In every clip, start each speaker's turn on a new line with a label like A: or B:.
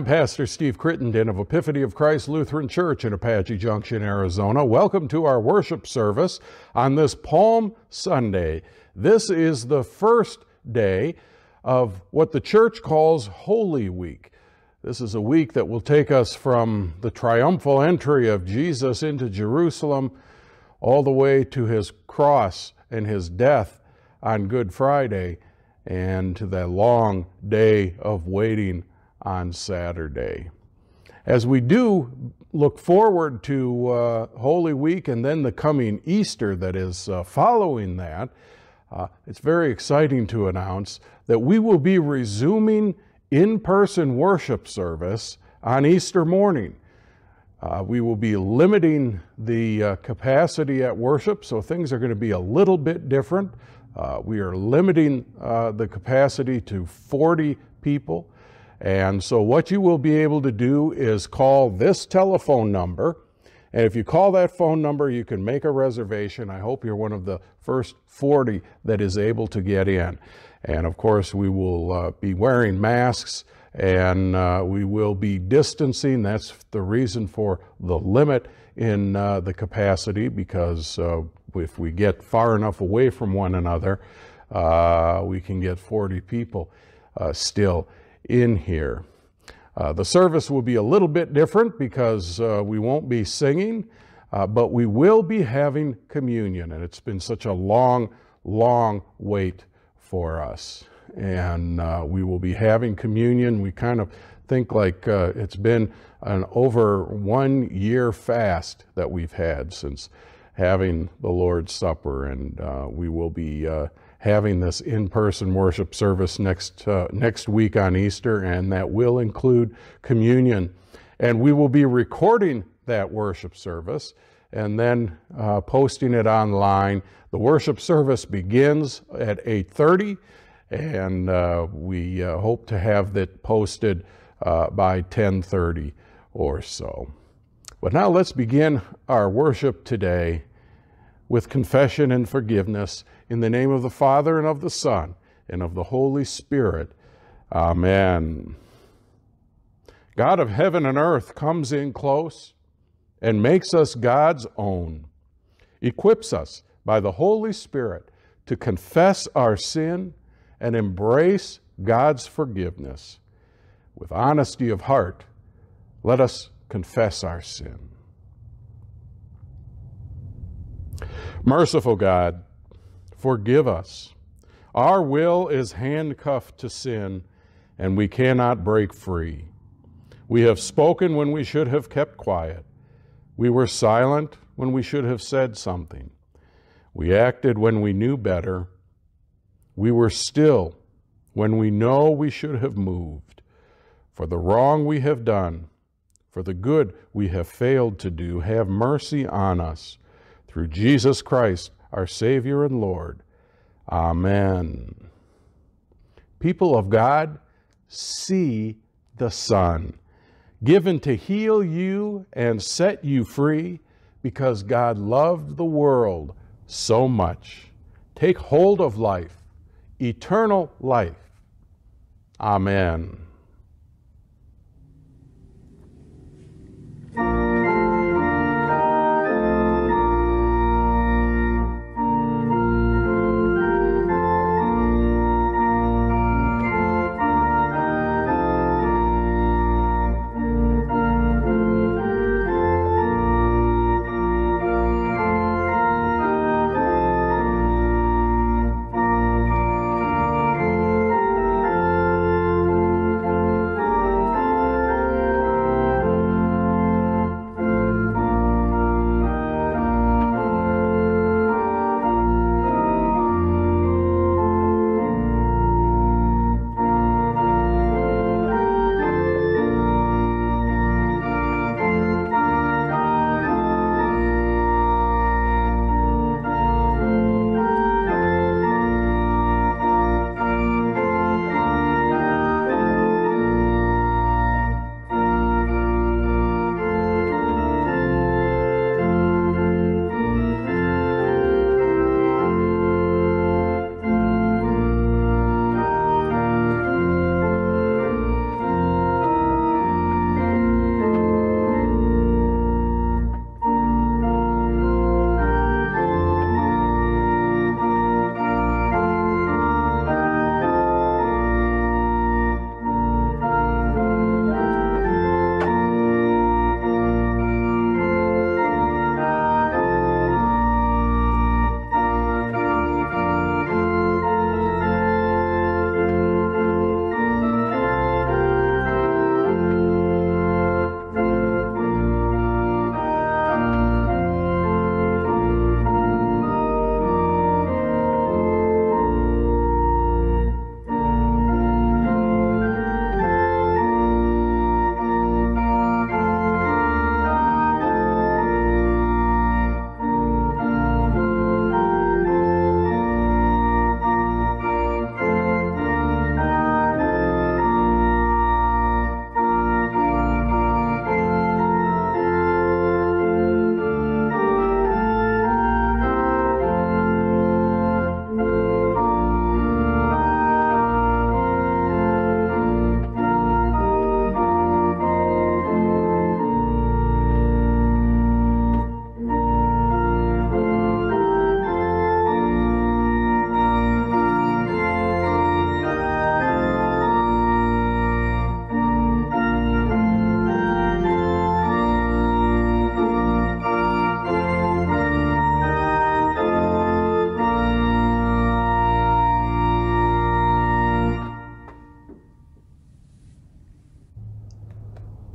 A: I'm Pastor Steve Crittenden of Epiphany of Christ Lutheran Church in Apache Junction, Arizona. Welcome to our worship service on this Palm Sunday. This is the first day of what the church calls Holy Week. This is a week that will take us from the triumphal entry of Jesus into Jerusalem all the way to his cross and his death on Good Friday and to that long day of waiting on Saturday. As we do look forward to uh, Holy Week and then the coming Easter that is uh, following that, uh, it's very exciting to announce that we will be resuming in person worship service on Easter morning. Uh, we will be limiting the uh, capacity at worship, so things are going to be a little bit different. Uh, we are limiting the capacity to 40 people. And so what you will be able to do is call this telephone number. And if you call that phone number, you can make a reservation. I hope you're one of the first 40 that is able to get in. And of course, we will uh, be wearing masks and uh, we will be distancing. That's the reason for the limit in uh, the capacity because uh, if we get far enough away from one another, uh, we can get 40 people uh, still in here. Uh, the service will be a little bit different because uh, we won't be singing, uh, but we will be having communion. And it's been such a long, long wait for us. And uh, we will be having communion. We kind of think like uh, it's been an over one year fast that we've had since having the Lord's Supper. And uh, we will be having this in-person worship service next uh, next week on Easter, and that will include communion. And we will be recording that worship service and then uh, posting it online. The worship service begins at 8:30, and uh, we uh, hope to have that posted uh, by 10:30 or so. But now let's begin our worship today with confession and forgiveness in the name of the Father and of the Son and of the Holy Spirit. Amen. God of heaven and earth comes in close and makes us God's own, equips us by the Holy Spirit to confess our sin and embrace God's forgiveness. With honesty of heart, let us confess our sin. Merciful God, forgive us. Our will is handcuffed to sin, and we cannot break free. We have spoken when we should have kept quiet. We were silent when we should have said something. We acted when we knew better. We were still when we know we should have moved. For the wrong we have done, for the good we have failed to do, have mercy on us through Jesus Christ, our Savior and Lord. Amen. People of God, see the Son, given to heal you and set you free because God loved the world so much. Take hold of life, eternal life. Amen.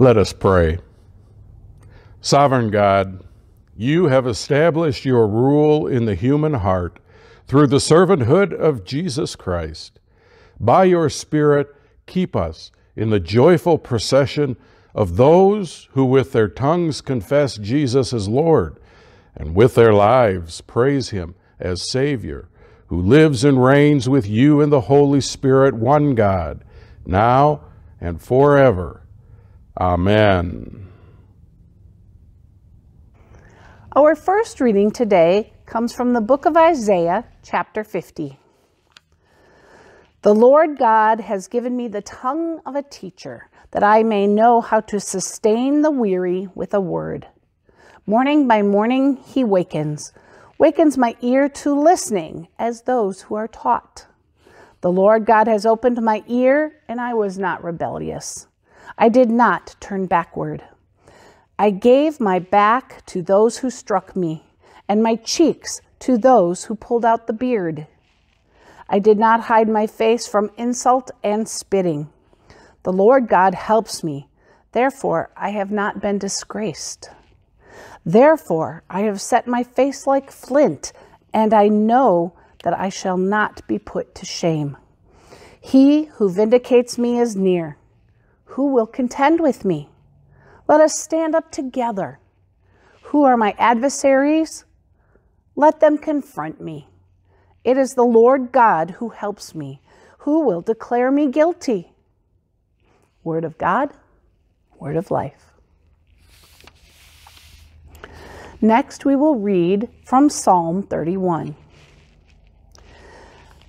A: Let us pray. Sovereign God, you have established your rule in the human heart through the servanthood of Jesus Christ. By your Spirit, keep us in the joyful procession of those who with their tongues confess Jesus as Lord and with their lives praise Him as Savior, who lives and reigns with you in the Holy Spirit, one God, now and forever. Amen.
B: Our first reading today comes from the book of Isaiah, chapter 50. The Lord God has given me the tongue of a teacher, that I may know how to sustain the weary with a word. Morning by morning he wakens, wakens my ear to listening as those who are taught. The Lord God has opened my ear, and I was not rebellious. I did not turn backward. I gave my back to those who struck me, and my cheeks to those who pulled out the beard. I did not hide my face from insult and spitting. The Lord God helps me. Therefore, I have not been disgraced. Therefore, I have set my face like flint, and I know that I shall not be put to shame. He who vindicates me is near. Who will contend with me? Let us stand up together. Who are my adversaries? Let them confront me. It is the Lord God who helps me. Who will declare me guilty? Word of God, word of life. Next, we will read from Psalm 31.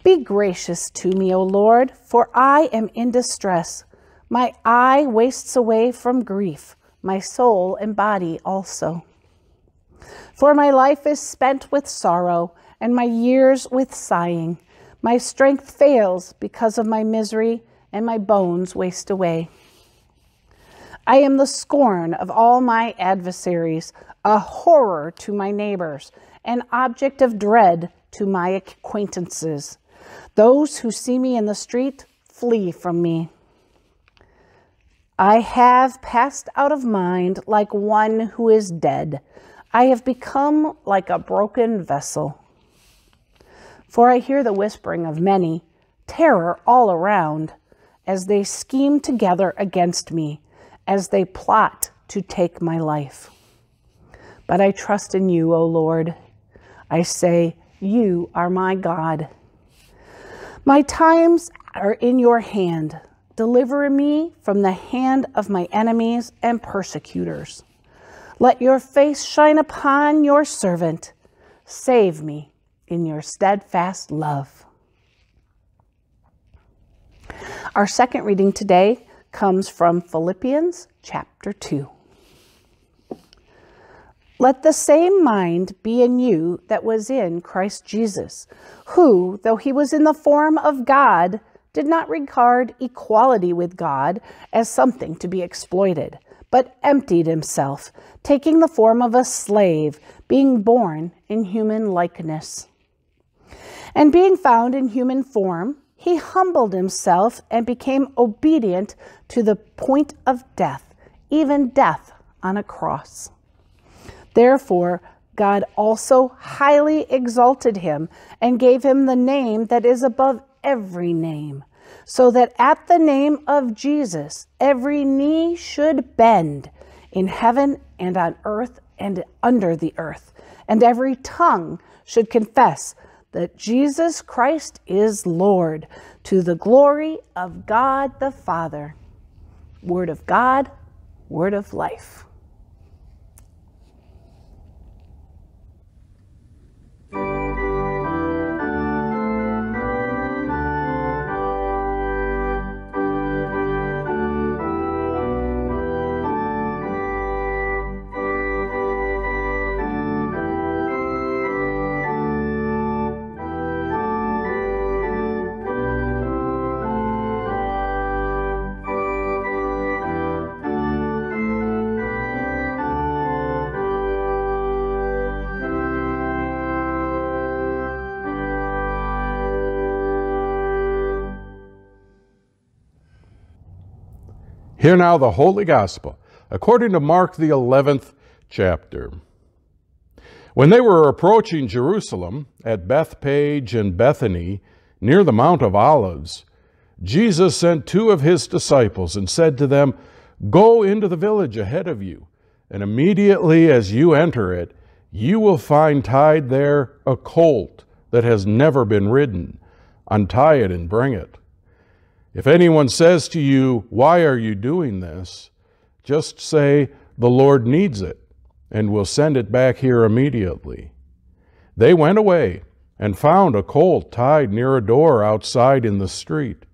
B: Be gracious to me, O Lord, for I am in distress. My eye wastes away from grief, my soul and body also. For my life is spent with sorrow and my years with sighing. My strength fails because of my misery, and my bones waste away. I am the scorn of all my adversaries, a horror to my neighbors, an object of dread to my acquaintances. Those who see me in the street flee from me. I have passed out of mind like one who is dead. I have become like a broken vessel. For I hear the whispering of many, terror all around, as they scheme together against me, as they plot to take my life. But I trust in you, O Lord. I say, You are my God. My times are in your hand. Deliver me from the hand of my enemies and persecutors. Let your face shine upon your servant. Save me in your steadfast love. Our second reading today comes from Philippians chapter 2. Let the same mind be in you that was in Christ Jesus, who, though he was in the form of God, did not regard equality with God as something to be exploited, but emptied himself, taking the form of a slave, being born in human likeness. And being found in human form, he humbled himself and became obedient to the point of death, even death on a cross. Therefore, God also highly exalted him and gave him the name that is above every name, so that at the name of Jesus every knee should bend in heaven and on earth and under the earth, and every tongue should confess that Jesus Christ is Lord to the glory of God the Father. Word of God, word of life.
A: Hear now the Holy Gospel according to Mark, the 11th chapter. When they were approaching Jerusalem at Bethphage and Bethany, near the Mount of Olives, Jesus sent two of his disciples and said to them, Go into the village ahead of you, and immediately as you enter it, you will find tied there a colt that has never been ridden. Untie it and bring it. If anyone says to you, Why are you doing this? just say, The Lord needs it, and will send it back here immediately. They went away and found a colt tied near a door outside in the street.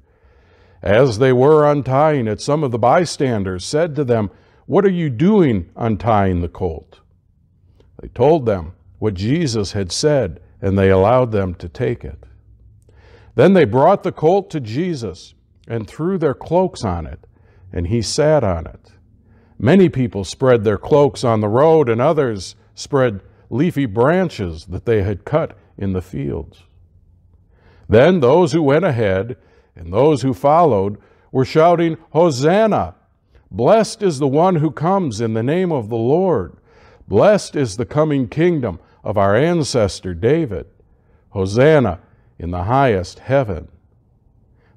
A: As they were untying it, some of the bystanders said to them, What are you doing untying the colt? They told them what Jesus had said, and they allowed them to take it. Then they brought the colt to Jesus and threw their cloaks on it, and he sat on it. Many people spread their cloaks on the road, and others spread leafy branches that they had cut in the fields. Then those who went ahead and those who followed were shouting, Hosanna! Blessed is the one who comes in the name of the Lord. Blessed is the coming kingdom of our ancestor David. Hosanna in the highest heaven.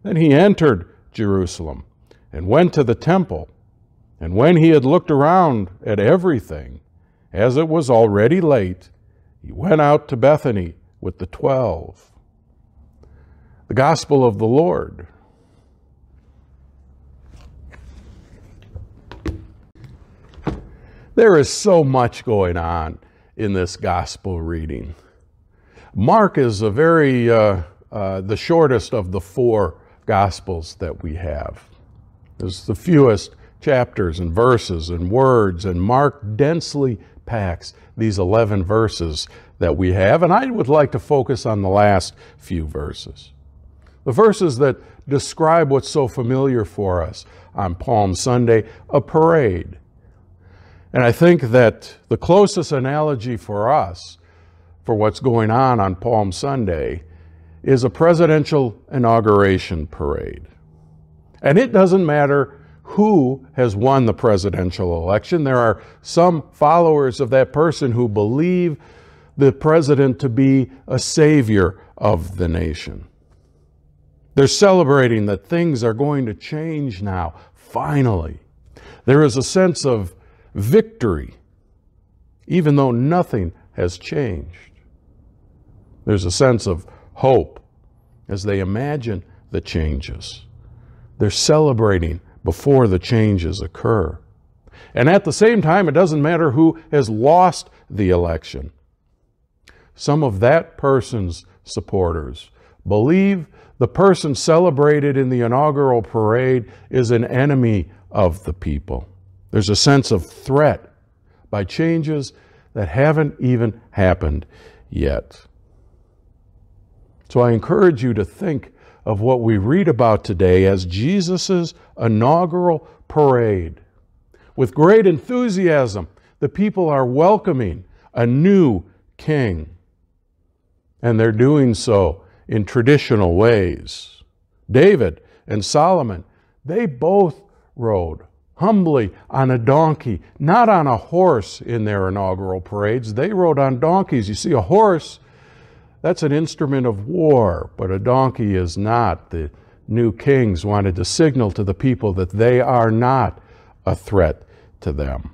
A: Then he entered Jerusalem and went to the temple. And when he had looked around at everything, as it was already late, he went out to Bethany with the twelve. The Gospel of the Lord. There is so much going on in this Gospel reading. Mark is a very, uh, uh, the shortest of the four Gospels that we have. There's the fewest chapters and verses and words, and Mark densely packs these 11 verses that we have, and I would like to focus on the last few verses. The verses that describe what's so familiar for us on Palm Sunday, a parade. And I think that the closest analogy for us for what's going on on Palm Sunday is a presidential inauguration parade. And it doesn't matter who has won the presidential election. There are some followers of that person who believe the president to be a savior of the nation. They're celebrating that things are going to change now, finally. There is a sense of victory, even though nothing has changed. There's a sense of hope as they imagine the changes. They're celebrating before the changes occur. And at the same time, it doesn't matter who has lost the election. Some of that person's supporters believe the person celebrated in the inaugural parade is an enemy of the people. There's a sense of threat by changes that haven't even happened yet. So I encourage you to think of what we read about today as Jesus' inaugural parade. With great enthusiasm, the people are welcoming a new king. And they're doing so in traditional ways. David and Solomon, they both rode humbly on a donkey, not on a horse in their inaugural parades. They rode on donkeys. You see, a horse, that's an instrument of war, but a donkey is not. The new kings wanted to signal to the people that they are not a threat to them.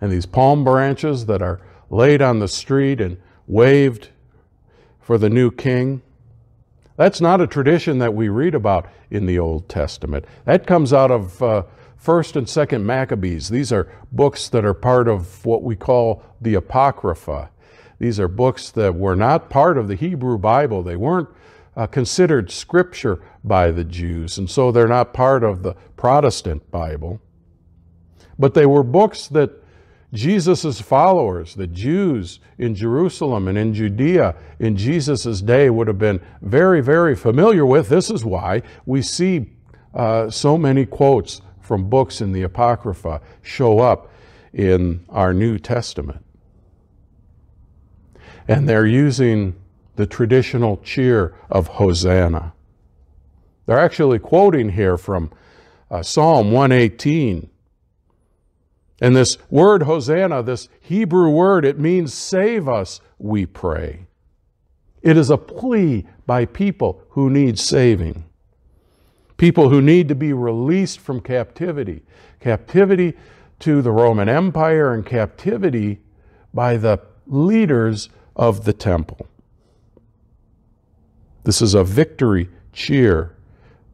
A: And these palm branches that are laid on the street and waved for the new king. That's not a tradition that we read about in the Old Testament. That comes out of uh, 1st and 2nd Maccabees. These are books that are part of what we call the Apocrypha. These are books that were not part of the Hebrew Bible. They weren't uh, considered scripture by the Jews, and so they're not part of the Protestant Bible. But they were books that Jesus' followers, the Jews in Jerusalem and in Judea in Jesus' day, would have been very, very familiar with. This is why we see uh, so many quotes from books in the Apocrypha show up in our New Testament. And they're using the traditional cheer of Hosanna. They're actually quoting here from uh, Psalm 118 And this word Hosanna, this Hebrew word, it means save us, we pray. It is a plea by people who need saving. People who need to be released from captivity. Captivity to the Roman Empire and captivity by the leaders of the temple. This is a victory cheer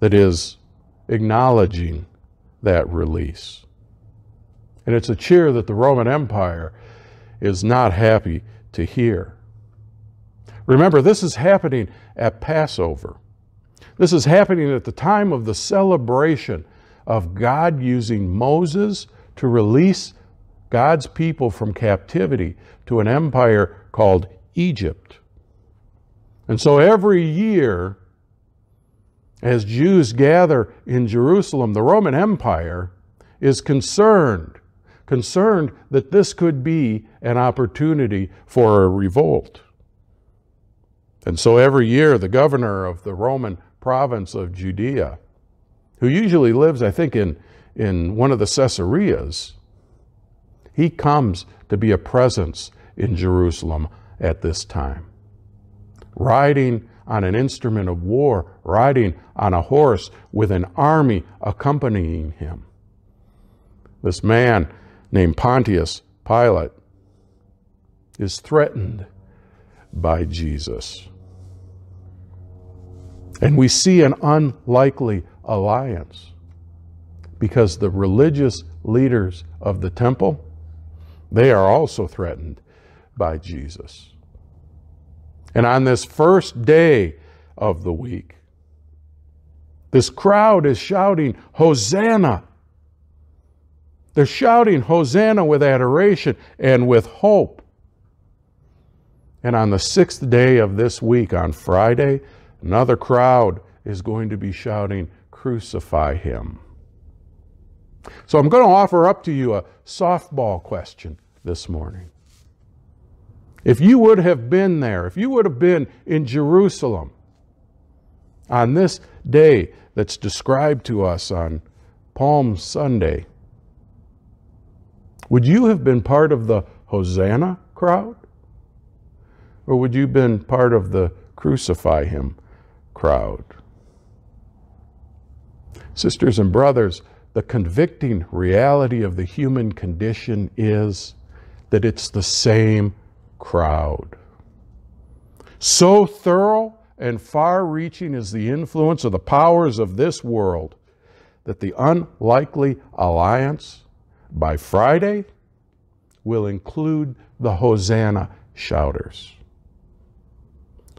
A: that is acknowledging that release. And it's a cheer that the Roman Empire is not happy to hear. Remember, this is happening at Passover. This is happening at the time of the celebration of God using Moses to release God's people from captivity to an empire called Egypt. And so every year, as Jews gather in Jerusalem, the Roman Empire is concerned, concerned that this could be an opportunity for a revolt. And so every year, the governor of the Roman province of Judea, who usually lives, I think, in, in one of the Caesareas, he comes to be a presence in Jerusalem at this time. Riding on an instrument of war, riding on a horse with an army accompanying him. This man named Pontius Pilate is threatened by Jesus. And we see an unlikely alliance because the religious leaders of the temple, they are also threatened by Jesus. And on this first day of the week, this crowd is shouting, Hosanna! They're shouting Hosanna with adoration and with hope. And on the sixth day of this week, on Friday, another crowd is going to be shouting, Crucify him. So I'm going to offer up to you a softball question this morning. If you would have been there, if you would have been in Jerusalem on this day that's described to us on Palm Sunday, would you have been part of the Hosanna crowd? Or would you have been part of the crucify him crowd? Sisters and brothers, the convicting reality of the human condition is that it's the same crowd. So thorough and far reaching is the influence of the powers of this world that the unlikely alliance by Friday will include the Hosanna shouters.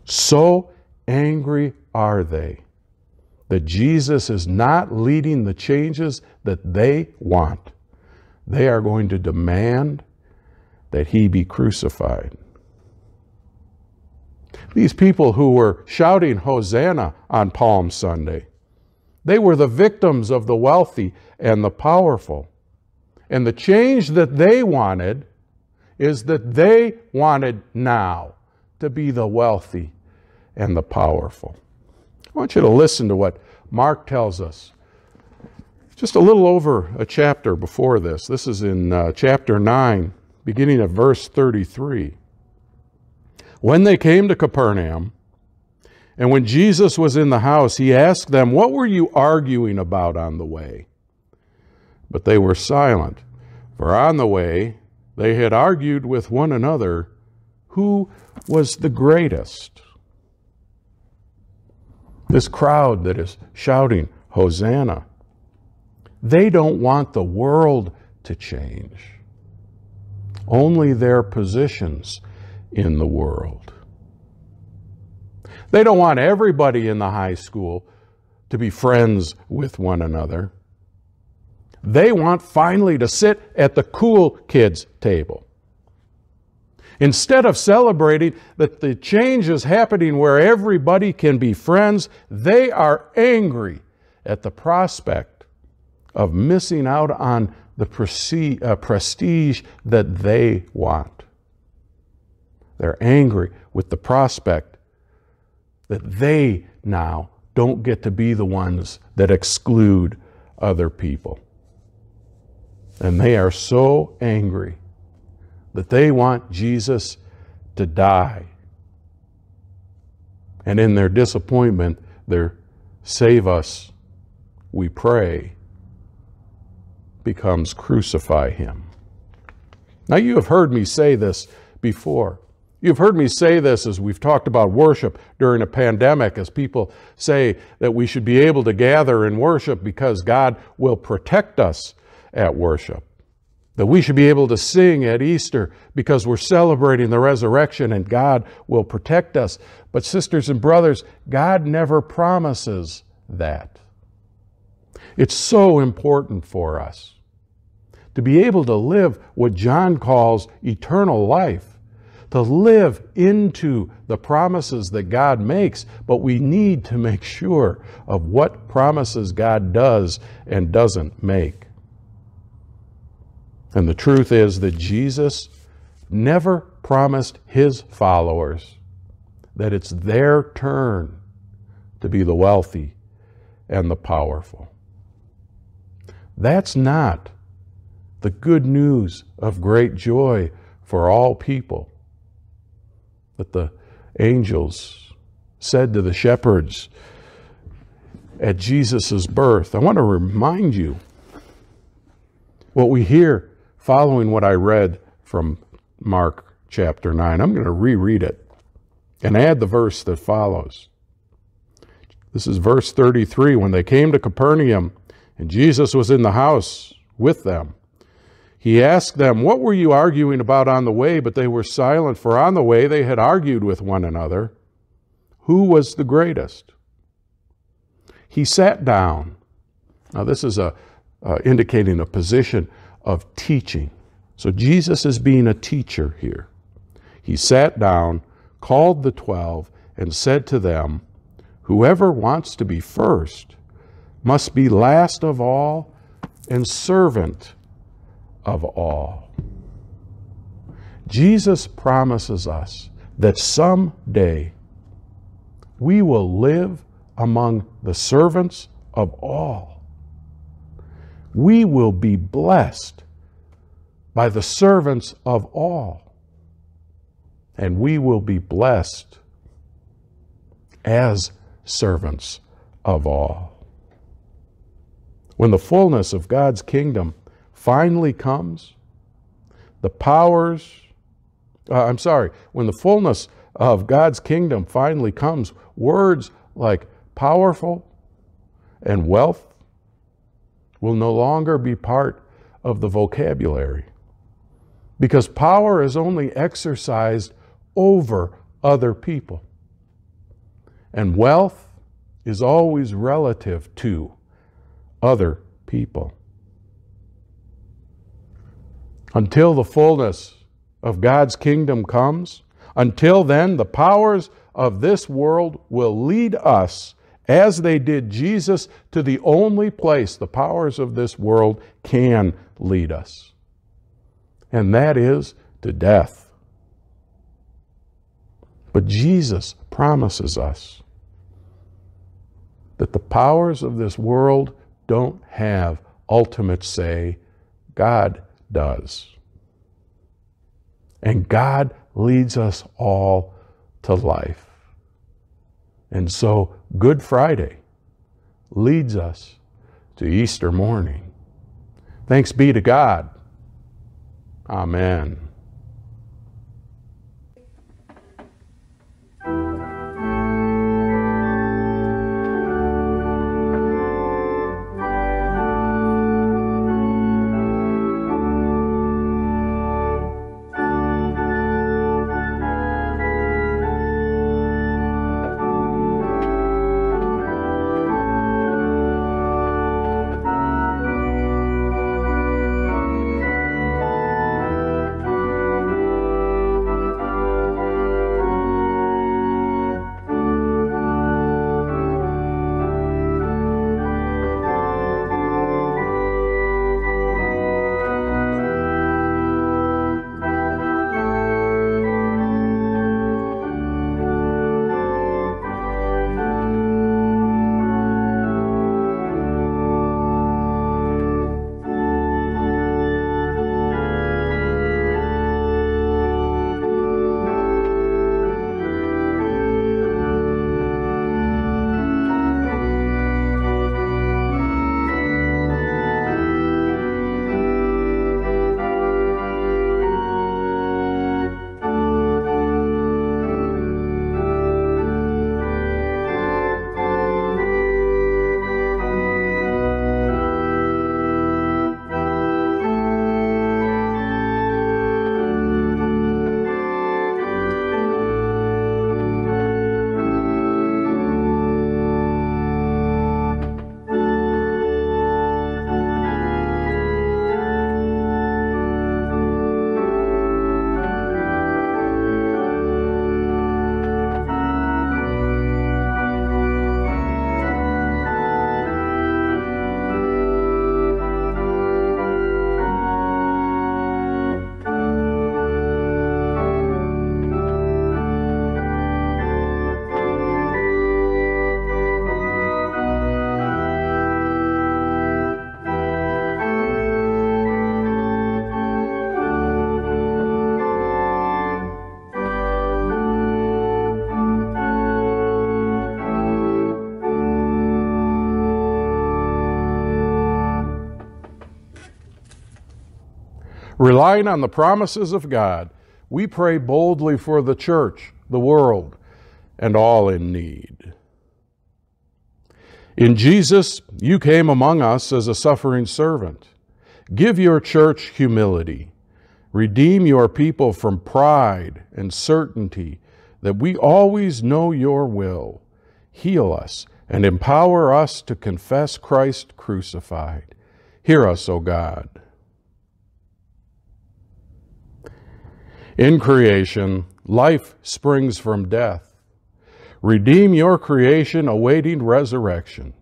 A: So angry are they that Jesus is not leading the changes that they want. They are going to demand that he be crucified. These people who were shouting Hosanna on Palm Sunday, they were the victims of the wealthy and the powerful. And the change that they wanted is that they wanted now to be the wealthy and the powerful. I want you to listen to what Mark tells us. Just a little over a chapter before this. This is in uh, chapter 9, beginning at verse 33. When they came to Capernaum, and when Jesus was in the house, he asked them, What were you arguing about on the way? But they were silent, for on the way they had argued with one another who was the greatest. This crowd that is shouting, Hosanna, they don't want the world to change only their positions in the world. They don't want everybody in the high school to be friends with one another. They want finally to sit at the cool kids' table. Instead of celebrating that the change is happening where everybody can be friends, they are angry at the prospect of missing out on the uh, prestige that they want. They're angry with the prospect that they now don't get to be the ones that exclude other people. And they are so angry that they want Jesus to die. And in their disappointment, their save us, we pray, becomes crucify him. Now, you have heard me say this before. You've heard me say this as we've talked about worship during a pandemic, as people say that we should be able to gather and worship because God will protect us at worship. That we should be able to sing at Easter because we're celebrating the resurrection and God will protect us. But, sisters and brothers, God never promises that. It's so important for us to be able to live what John calls eternal life, to live into the promises that God makes, but we need to make sure of what promises God does and doesn't make. And the truth is that Jesus never promised his followers that it's their turn to be the wealthy and the powerful. That's not the good news of great joy for all people that the angels said to the shepherds at Jesus' birth. I want to remind you what we hear following what I read from Mark chapter 9. I'm going to reread it and add the verse that follows. This is verse 33. When they came to Capernaum and Jesus was in the house with them, he asked them, What were you arguing about on the way? But they were silent, for on the way they had argued with one another. Who was the greatest? He sat down. Now, this is a, uh, indicating a position of teaching. So Jesus is being a teacher here. He sat down, called the twelve, and said to them, Whoever wants to be first must be last of all and servant of all. Jesus promises us that someday we will live among the servants of all. We will be blessed by the servants of all. And we will be blessed as servants of all. When the fullness of God's kingdom finally comes, the powers, uh, I'm sorry, when the fullness of God's kingdom finally comes, words like powerful and wealth will no longer be part of the vocabulary. Because power is only exercised over other people. And wealth is always relative to other people until the fullness of God's kingdom comes. Until then, the powers of this world will lead us, as they did Jesus, to the only place the powers of this world can lead us, and that is to death. But Jesus promises us that the powers of this world don't have ultimate say. God does. And God leads us all to life. And so Good Friday leads us to Easter morning. Thanks be to God. Amen. Relying on the promises of God, we pray boldly for the church, the world, and all in need. In Jesus, you came among us as a suffering servant. Give your church humility. Redeem your people from pride and certainty that we always know your will. Heal us and empower us to confess Christ crucified. Hear us, O God. In creation, life springs from death. Redeem your creation awaiting resurrection.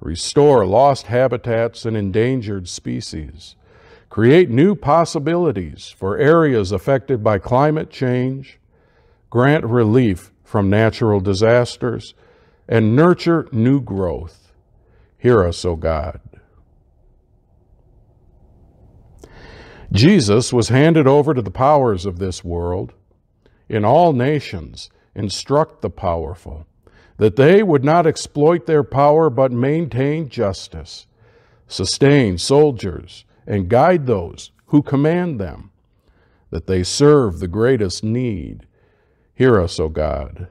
A: Restore lost habitats and endangered species. Create new possibilities for areas affected by climate change. Grant relief from natural disasters and nurture new growth. Hear us, O God. Jesus was handed over to the powers of this world. In all nations, instruct the powerful, that they would not exploit their power but maintain justice, sustain soldiers, and guide those who command them, that they serve the greatest need. Hear us, O God.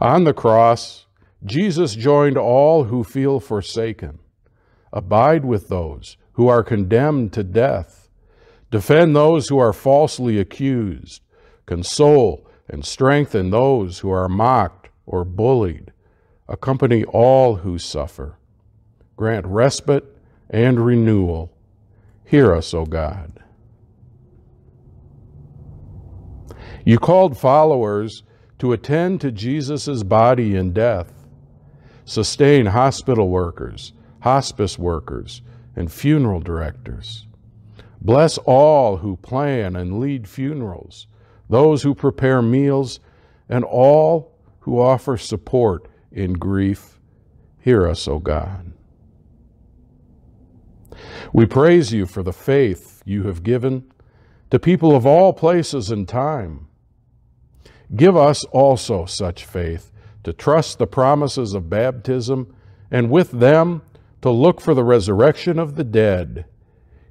A: On the cross, Jesus joined all who feel forsaken. Abide with those who are condemned to death. Defend those who are falsely accused console and strengthen those who are mocked or bullied, accompany all who suffer, grant respite and renewal. Hear us, O God. You called followers to attend to Jesus' body in death, sustain hospital workers, hospice workers, and funeral directors. Bless all who plan and lead funerals those who prepare meals, and all who offer support in grief. Hear us, O God. We praise you for the faith you have given to people of all places and time. Give us also such faith to trust the promises of baptism and with them to look for the resurrection of the dead.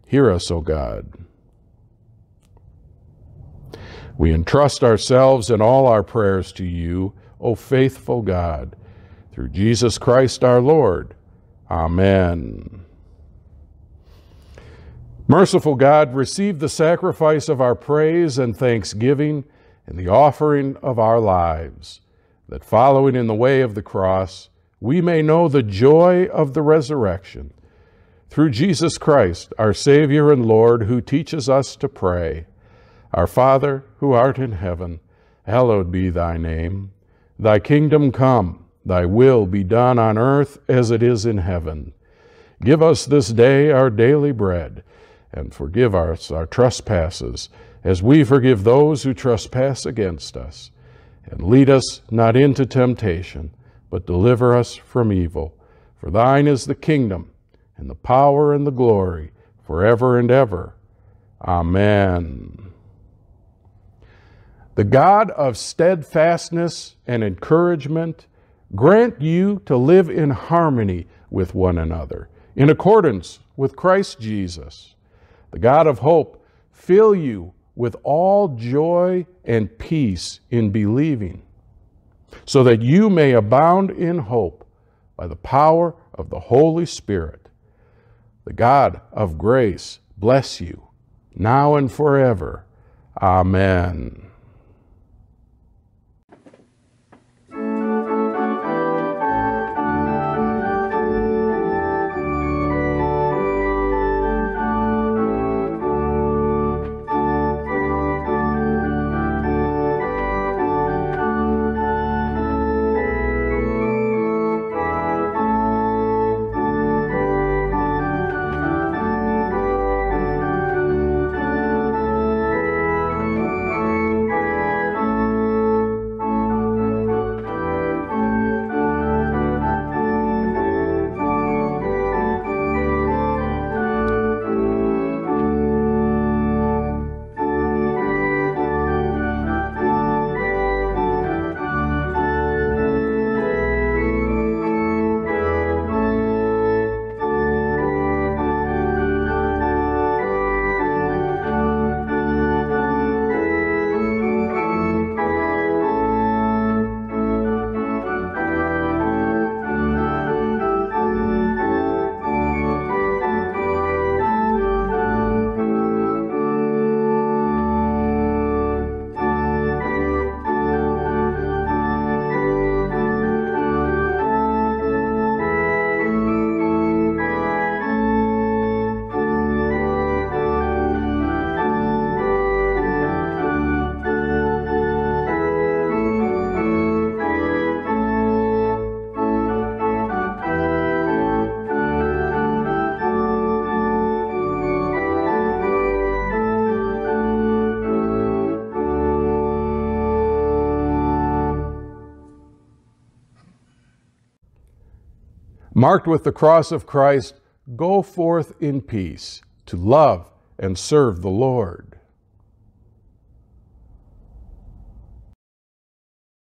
A: Hear us, O God. We entrust ourselves and all our prayers to you, O faithful God, through Jesus Christ our Lord. Amen. Merciful God, receive the sacrifice of our praise and thanksgiving and the offering of our lives, that following in the way of the cross, we may know the joy of the resurrection. Through Jesus Christ, our Savior and Lord, who teaches us to pray. Our Father, who art in heaven, hallowed be thy name. Thy kingdom come, thy will be done on earth as it is in heaven. Give us this day our daily bread, and forgive us our trespasses, as we forgive those who trespass against us. And lead us not into temptation, but deliver us from evil. For thine is the kingdom, and the power, and the glory, forever and ever. Amen. The God of steadfastness and encouragement grant you to live in harmony with one another, in accordance with Christ Jesus. The God of hope fill you with all joy and peace in believing, so that you may abound in hope by the power of the Holy Spirit. The God of grace bless you now and forever. Amen. Marked with the cross of Christ, go forth in peace to love and serve the Lord.